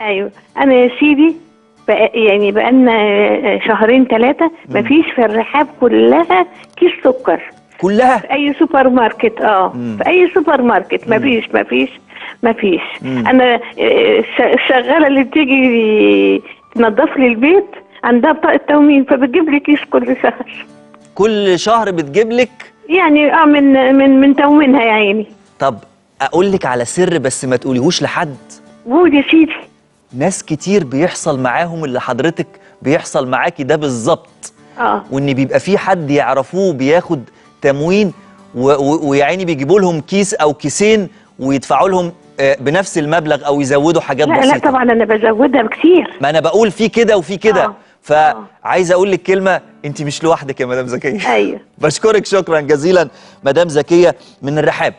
أيوه. أنا يا سيدي بقى يعني بقالنا شهرين ثلاثة مفيش في الرحاب كلها كيس سكر. كلها؟ في أي سوبر ماركت آه. مم. في أي سوبر ماركت. مفيش مفيش مفيش. مم. أنا آه، الش- الشغاله اللي بتيجي تنظف لي البيت عندها بطاقة تموين فبتجيب لي كيس كل شهر. كل شهر بتجيب لك؟ يعني آه من من من تموينها يا عيني. طب أقول لك على سر بس ما تقوليهوش لحد. قول يا سيدي. ناس كتير بيحصل معاهم اللي حضرتك بيحصل معاكي ده بالظبط. آه. وإن بيبقى في حد يعرفوه بياخد تموين ويا عيني بيجيبوا لهم كيس أو كيسين ويدفعوا لهم آه، بنفس المبلغ أو يزودوا حاجات لا لا بسيطة. طبعا أنا بزودها بكتير ما أنا بقول في كده وفي كده. آه. فعايز أقول لك كلمة أنت مش لوحدك يا مدام زكية. أيوه. بشكرك شكرا جزيلا مدام زكية من الرحاب.